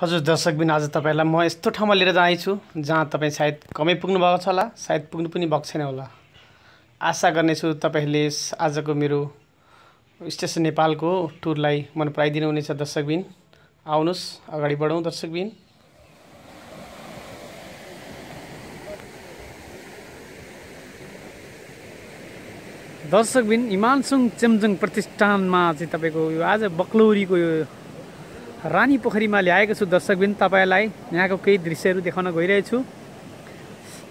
हजुर दर्शकबिन आज तपाईँलाई म यस्तो ठाउँमा लिएर जाँदैछु जहाँ तपाईँ सायद कमै पुग्नु भएको छ होला। सायद पुग्नु पनि भएको छैन होला। आशा गर्नेछु तपाईँहरूले आजको मेरो स्टेसन नेपालको टुरलाई मन पराइदिनु हुनेछ दर्शकबिन आउनुहोस् अगाडि बढौँ दर्शकबिन दर्शकबिन इमानसुङ चेम्जङ प्रतिष्ठानमा चाहिँ तपाईँको यो आज बक्लौरीको यो रानी पोखरीमा ल्याएको छु दर्शकबिन तपाईँलाई यहाँको केही दृश्यहरू देखाउन गइरहेछु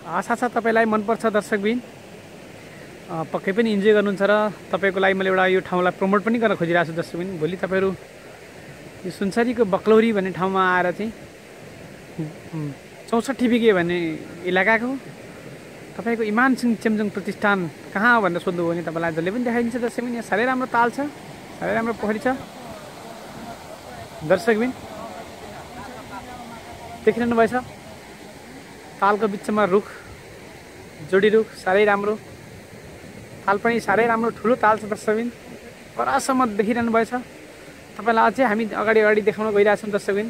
आशा छ तपाईँलाई मनपर्छ दर्शकबिन। पक्कै पनि इन्जोय गर्नुहुन्छ र तपाईँको लागि मैले एउटा यो ठाउँलाई प्रमोट पनि गर्न खोजिरहेको छु दर्शकबिन। भोलि तपाईँहरू यो सुनसरीको बक्लौरी भन्ने ठाउँमा आएर चाहिँ चौसठी बिगे भन्ने इलाकाको तपाईँको इमान सिंह चेम्जोङ प्रतिष्ठान कहाँ भनेर सोध्नुभयो भने तपाईँलाई जसले पनि देखाइदिन्छ दर्शकबिन। यहाँ साह्रै राम्रो ताल छ साह्रै राम्रो पोखरी छ। दर्शकबिन देखिरहनु भएछ। तालको बिचमा रुख जोडी रुख साह्रै राम्रो। ताल पनि साह्रै राम्रो ठुलो ताल छ दर्शकबिन परसम्म देखिरहनु भएछ। तपाईँलाई अझै हामी अगाडि अगाडि देखाउन गइरहेछौँ दर्शकबिन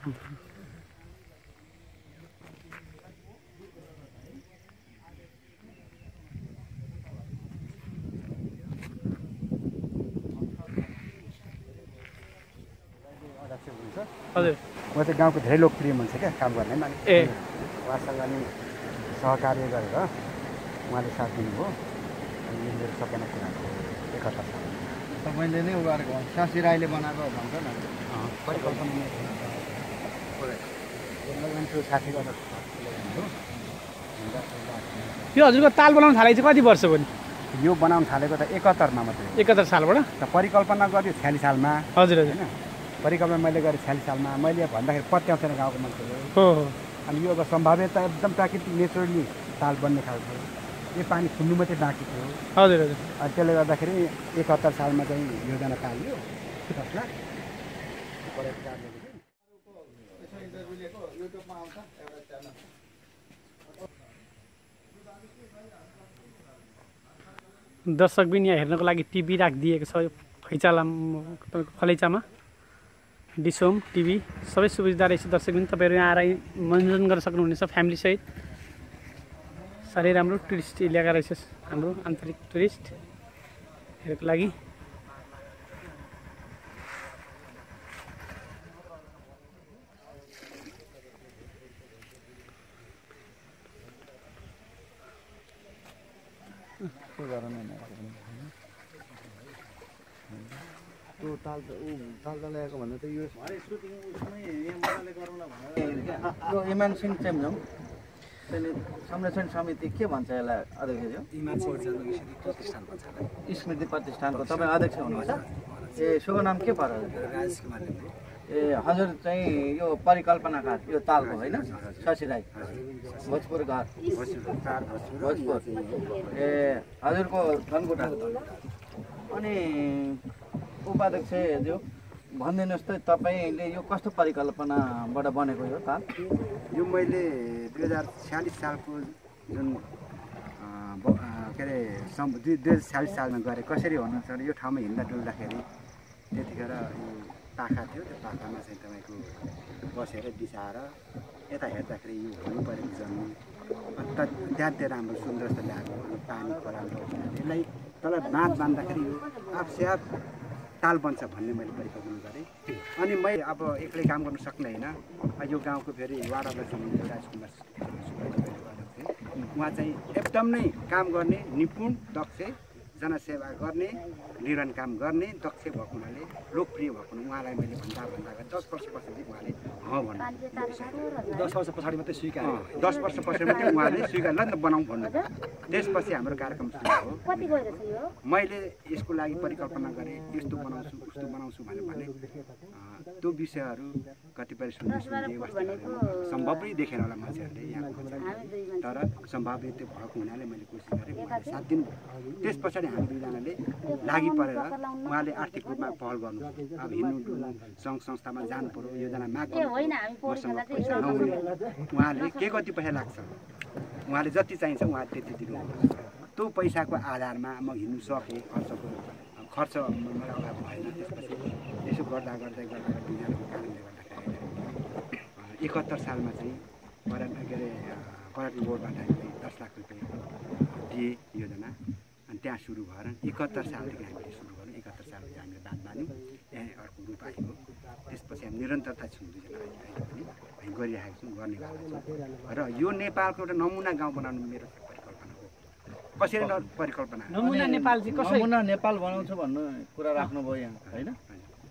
हजुर। उहाँ चाहिँ गाउँको धेरै लोकप्रिय मान्छे क्या काम गर्ने मान्छे। ए। उहाँसँग नि सहकार्य गरेर उहाँले साथ दिनुभयो। अनि मेरो सपना कुराको छ तपाईँले नै उ गरेको हो सासी राईले बनाएको भन्छ न। परिकल्पना यो हजुरको ताल बनाउन थालेको चाहिँ कति वर्ष भयो यो बनाउन थालेको त एकहत्तरमा मात्रै एकहत्तर सालबाट? त परिकल्पना गर्यो छ्यालिस सालमा। हजुर हजुर। होइन? परिकल्पना मैले गरेँ छ्यालिस सालमा। मैले भन्दाखेरि पत्याउँछन् गाउँको मान्छेले हो। अनि यो अब सम्भाव्यता एकदम प्राकृतिक नेचुरली ताल बन्ने खालको यो पानी खुल्नु मात्रै बाँकी थियो। हजुर हजुर। अनि त्यसले गर्दाखेरि एकहत्तर सालमा चाहिँ योजना पालियो। दस लाख परेको कारणले चाहिँ दर्शकबिन यहाँ हेर्नको लागि टिभी राखिदिएको छ यो फैचाला तपाईँको फलैचामा डिसोम टिभी सबै सुविधा रहेछ दर्शकबिन तपाईँहरू यहाँ आएर मनोरञ्जन गर्न सक्नुहुनेछ फ्यामिलीसहित। साह्रै राम्रो टुरिस्ट इलाका रहेछ हाम्रो आन्तरिक टुरिस्ट। हेर्नको लागि त्यो ताल ताल त ल्याएको भन्दा त यो इमान सिंह चेम्जोङ त्यसले संरक्षण समिति के भन्छ यसलाई? अध्यक्षज्यू स्मृति प्रतिष्ठानको तपाईँ अध्यक्ष हुनुहुन्छ। ए शुभ नाम के पर्यो ए हजुर चाहिँ यो परिकल्पनाकार यो तालको होइन? शशि राई। भोजपुर घर भोजपुर। ए हजुरको धनकुटा। अनि उपाध्यक्षज्यू भनिदिनुहोस् त तपाईँले यो कस्तो परिकल्पनाबाट बनेको यो ताल? यो मैले दुई हजार छ्यालिस सालको जुन के अरे दुई दुई हजार छ्यालिस सालमा गरेँ कसरी भन्नुहुन्छ भने यो ठाउँमा हिँड्दा डुल्दाखेरि त्यतिखेर यो पाखा थियो त्यो पाखामा चाहिँ तपाईँको बसेर बिसाएर यता हेर्दाखेरि यो हुनु परेको जमिन। अन्त अत्याध्य राम्रो सुन्दर जस्तो अनि पानी खोलाको यसलाई तल बाँध बाँध्दाखेरि यो आफ ताल बन्छ भन्ने मैले परिकल्पना गरेँ। अनि मैले अब एक्लै काम गर्न सक्ने होइन। यो गाउँको फेरि अध्यक्ष हुनुहुन्थ्यो राजकुमार उहाँ चाहिँ एकदम नै काम गर्ने निपुण दक्ष जनसेवा गर्ने निरन काम गर्ने दक्ष भएको हुनाले लोकप्रिय भएको हुनाले उहाँलाई मैले भन्दा भन्दा दस वर्ष पछाडि उहाँले हँ भन्नु। दस वर्ष पछाडि मात्रै स्वीकार दस वर्ष पछाडि मात्रै उहाँले स्वीकार ल न बनाउँ भन्नु। त्यसपछि हाम्रो कार्यक्रम सुरु हो मैले यसको लागि परिकल्पना गरेँ यस्तो बनाउँछु उस्तो बनाउँछु भनेर भने त्यो विषयहरू कतिपय सुन्ने सम्भवै देखेन होला मान्छेहरूले यहाँ। तर सम्भाव्य त्यो भएको हुनाले मैले कोसिस गरेँ साथ दिनुभयो। त्यस पछाडि हामी दुईजनाले लागि परेर उहाँले आर्थिक रूपमा पहल गर्नु अब हिँड्नु सङ्घ संस्थामा जानु पऱ्यो योजना माग मसँग पैसा नहुने। उहाँले के कति पैसा लाग्छ? उहाँले जति चाहिन्छ उहाँले त्यति दिनु त्यो पैसाको आधारमा म हिँड्नु सकेँ खर्चको खर्च मेरो अभाव भएन। त्यसपछि यसो गर्दा गर्दै गर्दा दुईजनाको कारणले गर्दाखेरि एकहत्तर सालमा चाहिँ पर्यटन के अरे पर्यटन बोर्डबाट हामीले दस लाख रुपियाँ दिए योजना। अनि त्यहाँ सुरु भएर एकहत्तर सालदेखि हामीले सुरु गऱ्यौँ एकहत्तर सालदेखि हामीले बात बाँध्यौँ त्यहाँ अर्को ग्रुप आयो। त्यसपछि हामी निरन्तरता छौँ दुईजना अहिले अहिले पनि हामी गरिरहेका छौँ गर्ने भएका छौँ। र यो नेपालको एउटा नमुना गाउँ बनाउनु मेरो परिकल्पना हो। कसरी न परिकल्पना? नमुना नेपाल चाहिँ कसरी? नमुना नेपाल बनाउँछु भन्नु कुरा राख्नुभयो यहाँ होइन?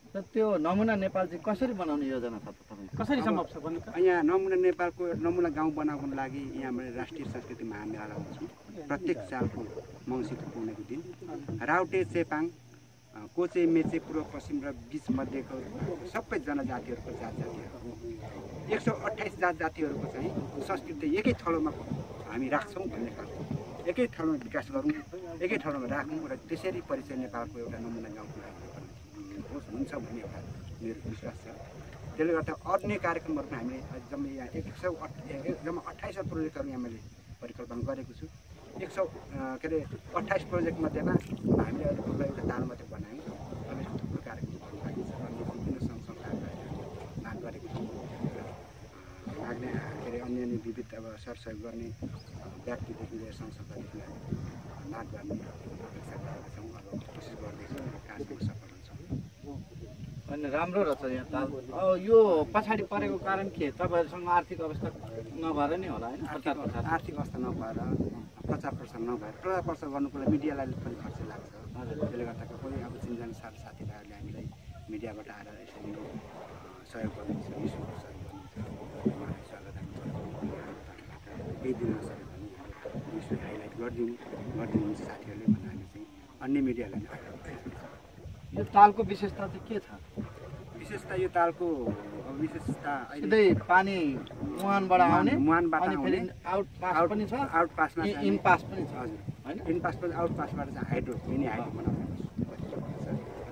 र त्यो नमुना नेपाल चाहिँ कसरी बनाउने योजना छ कसरी सम्भव छ भन्नु यहाँ नमुना नेपालको नमुना गाउँ बनाउनको लागि यहाँ मैले राष्ट्रिय संस्कृति महामेला लगाउँछु प्रत्येक सालको मङ्सिर पुग्नेको दिन। राउटे चेपाङ कोचे मेचे पूर्व पश्चिम र बिच मध्येको सबै जनजातिहरूको जात जातिहरू हो एक सौ अठाइस जात जातिहरूको चाहिँ संस्कृति एकै थलोमा हामी राख्छौँ भन्ने खालको। एकै ठाउँमा विकास गरौँ एकै ठाउँमा राखौँ र त्यसरी परिचय नेपालको एउटा नमुना गाउँको लागि। होस् हुन्छ भन्ने एउटा मेरो विश्वास छ। त्यसले गर्दा अन्य कार्यक्रमहरू पनि हामीले जम्मै यहाँ एक सौ जम्मा अठाइसवटा प्रोजेक्टहरू यहाँ मैले परिकल्पना गरेको छु। एक सौ के अरे अठाइस प्रोजेक्ट मध्येमा हामीले अहिले पूर्व एउटा ताल मात्रै बनायौँ। अब थुप्रो कार्यक्रमहरू अन्य विभिन्न सङ्घ संस्थाहरूलाई माग गरेको छु। अँ, माग्ने के अरे अन्य अन्य विविध अब सरसहयोग गर्ने व्यक्तिदेखि लिएर सङ्घ संस्थादेखि माग गर्ने अपेक्षा गरेका छौँ। अब कोसिस गर्दैछौँ गर्न सफल अनि राम्रो रहेछ यहाँ ताल अब यो पछाडि परेको कारण के? तपाईँहरूसँग आर्थिक अवस्था नभएर नै होला होइन? प्रचार आर्थिक प्रसार। आर्थिक अवस्था नभएर प्रचार प्रसार नभएर प्रचार प्रसार गर्नुको लागि मिडियालाई पनि खर्च लाग्छ। त्यसले गर्दा कोही अब चिनजान साथ साथीभाइहरूले हामीलाई मिडियाबाट आएर यसरी सहयोग गर्नुहुन्छ निःशुल्क सहयोग गर्नुहुन्छ। स्वागत केही दिन नसके पनि हाम्रो निश्चय हाइलाइट गरिदिउँ। गरिदिनुहुन्छ साथीहरूले भनेर हामी चाहिँ अन्य मिडियालाई पनि आग्रह गरेका छौँ यो तालको विशेषता चाहिँ के छ? विशेषता यो तालको विशेषता सिधै पानी मुहानबाट आउने मुहानबाट आउने। आउट पास पनि छ। आउट पासमा इन पास पनि छ। हजुर। होइन? इन पासबाट आउट पासबाट चाहिँ हाइड्रो मिनी हाइड्रो बनाउने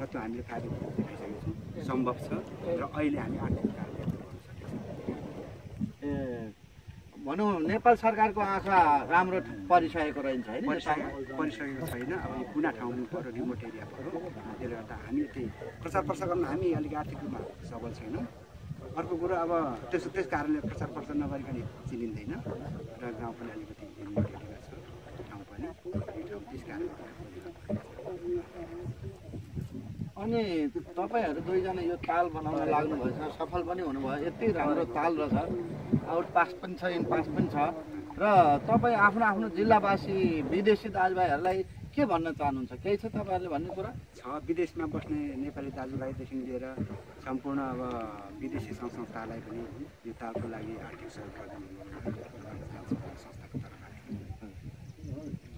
र त्यो हामीले कार्य देखाइसकेको छौँ सम्भव छ। र अहिले हामी आर्थिक कार्य ए भनौँ नेपाल सरकारको आँखा राम्रो परिसकेको रहन्छ होइन? परिसकेको छैन। अब यो कुना ठाउँ पऱ्यो रिमोट एरिया पऱ्यो। त्यसले गर्दा हामी त्यही प्रचार प्रसार गर्न हामी अलिक आर्थिक रूपमा सबल छैनौँ। अर्को कुरो अब त्यस त्यस कारणले प्रचार प्रसार नगरिकन चिनिँदैन। र गाउँ पनि अलिकति रिमोट एरिया छ ठाउँ पनि। ठाउँ त्यस कारणले अनि तपाईँहरू दुईजना यो ताल बनाउन लाग्नुभएछ सफल पनि हुनुभयो। यति राम्रो ताल रहेछ आउट पास पनि छ इन पास पनि छ। र तपाईँ आफ्नो आफ्नो जिल्लावासी विदेशी दाजुभाइहरूलाई के भन्न चाहनुहुन्छ? केही छ तपाईँहरूले भन्ने कुरा? छ विदेशमा बस्ने नेपाली दाजुभाइदेखि लिएर सम्पूर्ण अब विदेशी सङ्घ संस्थालाई पनि यो तालको लागि आर्थिक सहयोग संस्थाको तर्फबाट।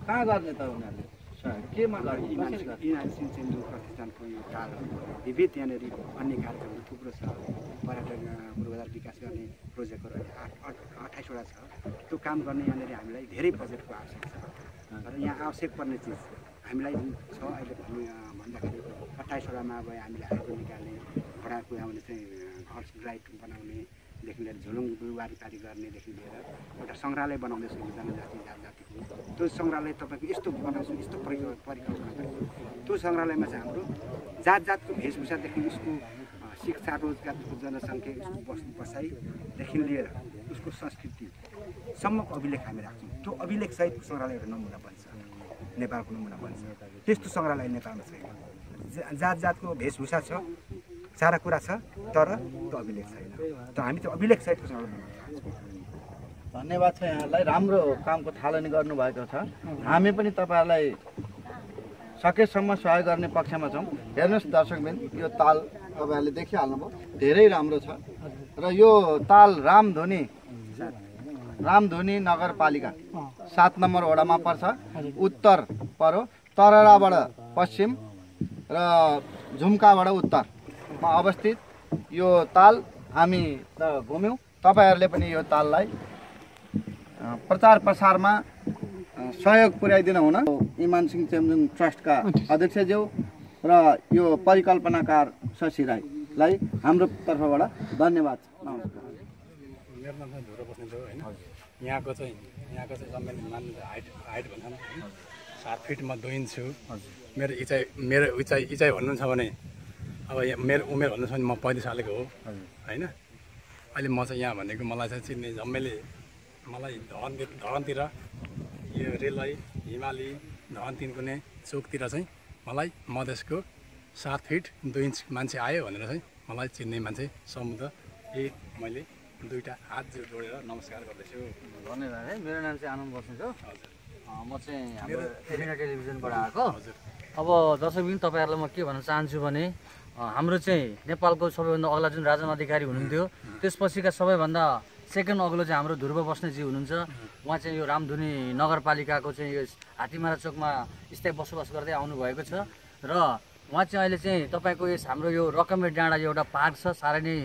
कहाँ गर्ने त उनीहरूले? केमा यिनीहरू सिन्चेन्दु प्रतिष्ठानको यो तालहरू विविध यहाँनिर अन्य कार्यक्रमहरू थुप्रो छ पर्यटन पूर्वाधार विकास गर्ने प्रोजेक्टहरू अहिले अठाइसवटा छ त्यो काम गर्ने यहाँनिर हामीलाई धेरै बजेटको आवश्यक छ र यहाँ आवश्यक पर्ने चिज हामीलाई छ अहिले भन्दाखेरि अठाइसवटामा अब हामीले हाइड्रो निकाल्ने घोडा कुदाउने चाहिँ हर्स राइड बनाउनेदेखि लिएर झुलुङ वारिपारी गर्नेदेखि लिएर एउटा सङ्ग्रहालय बनाउँदैछु जनजाति जात जातिको। त्यो सङ्ग्रहालय तपाईँको यस्तो बनाउँछु यस्तो परिक- परिकल्पना गरेको त्यो सङ्ग्रहालयमा चाहिँ हाम्रो जात जातको वेशभूषादेखि उसको शिक्षा रोजगारको जनसङ्ख्या उसको बस्नु बसाइदेखि लिएर उसको संस्कृतिसम्मको अभिलेख हामी राख्छौँ। त्यो अभिलेखसहितको सङ्ग्रहालय एउटा नमुना बन्छ। नेपालको नमुना बन्छ। त्यस्तो सङ्ग्रहालय नेपालमा छैन। जात जातको वेशभूषा छ। सारा कुरा छ तर त्यो अभिलेख छैन। त हामी त्यो बनाउन चाहन्छौँ। धन्यवाद छ यहाँलाई राम्रो कामको थालनी गर्नुभएको छ। हामी पनि तपाईँहरूलाई सकेसम्म सहयोग गर्ने पक्षमा छौँ। हेर्नुहोस् दर्शकबिन यो ताल तपाईँहरूले देखिहाल्नुभयो। धेरै राम्रो छ। र यो ताल रामधुनी रामधुनी नगरपालिका सात नम्बर वडामा पर्छ। उत्तर पर्यो। तरराबाट पश्चिम र झुम्काबाट उत्तरमा अवस्थित। यो ताल हामी त घुम्यौँ। तपाईँहरूले पनि यो ताललाई प्रचार प्रसारमा सहयोग पुर्याइदिनु हुन। इमान सिंह चेम्जुङ ट्रस्टका अध्यक्षज्यू र यो परिकल्पनाकार शशि राईलाई हाम्रो तर्फबाट धन्यवाद नमस्कार मेरो नाम चाहिँ धुरो बस्ने थियो होइन। यहाँको चाहिँ यहाँको चाहिँ जम्मेन मान्नु चाहिँ हाइट हाइट सात फिट म दुई इन्च। छु मेरो इचाइ मेरो उचाइ इचाइ भन्नुहुन्छ भने अब यहाँ मेरो उमेर भन्नुहुन्छ भने म पैँतिस सालको हो होइन? अहिले म चाहिँ यहाँ भनेको मलाई चाहिँ चिन्ने जम्मैले मलाई धन धनतिर यो रेललाई हिमाली धन तिनकुने चोकतिर चाहिँ मलाई मधेसको सात फिट दुई इन्च मान्छे आयो भनेर चाहिँ मलाई चिन्ने मान्छे समुद्र। यही मैले दुईवटा हात जोडेर नमस्कार गर्दैछु। धन्यवाद है मेरो नाम चाहिँ आनन्द बस्नेत हो। हजुर। म चाहिँ हाम्रो टेलिभिजनबाट आएको। हजुर। अब दर्शकबिन तपाईँहरूलाई म के भन्न चाहन्छु भने हाम्रो चाहिँ नेपालको सबैभन्दा अग्ला जुन राजन अधिकारी हुनुहुन्थ्यो त्यसपछिका सबैभन्दा सेकेन्ड अग्लो चाहिँ हाम्रो ध्रुव बस्नेतजी हुनुहुन्छ। उहाँ चाहिँ यो रामधुनी नगरपालिकाको चाहिँ यो हात्तीमारा चोकमा स्थायी बसोबास गर्दै आउनुभएको छ। र उहाँ चाहिँ अहिले चाहिँ तपाईँको यस हाम्रो यो रकमे डाँडा एउटा पार्क छ साह्रै नै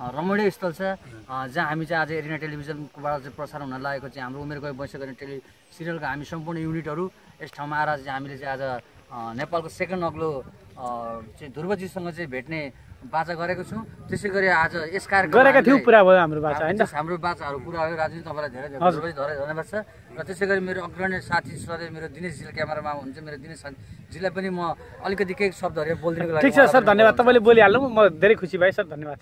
रमणीय स्थल छ। जहाँ हामी चाहिँ आज एरिना टेलिभिजनकोबाट चाहिँ प्रसारण हुन लागेको चाहिँ हाम्रो उमेर गए गर्ने टेलि सिरियलका हामी सम्पूर्ण युनिटहरू। यस ठाउँमा आएर चाहिँ हामीले चाहिँ आज नेपालको सेकेन्ड अग्लो चाहिँ ध्रुवजीसँग चाहिँ भेट्ने बाचा गरेको छौँ। त्यसै गरी आज यस कार्यक्रम गरेका थियौँ पुरा भयो हाम्रो बाचा होइन? हाम्रो बाचाहरू पुरा भयो। राजु तपाईँलाई धेरै धेरै धेरै धन्यवाद छ। र त्यसै गरी मेरो अग्रणी साथी सधैँ मेरो दिनेशजीले क्यामेरामा हुनुहुन्छ मेरो दिनेश साथीजीलाई पनि म अलिकति केही शब्दहरू बोलिदिनुको लागि ठिक छ सर धन्यवाद। तपाईँले बोलिहाल्नु म धेरै खुसी भएँ सर धन्यवाद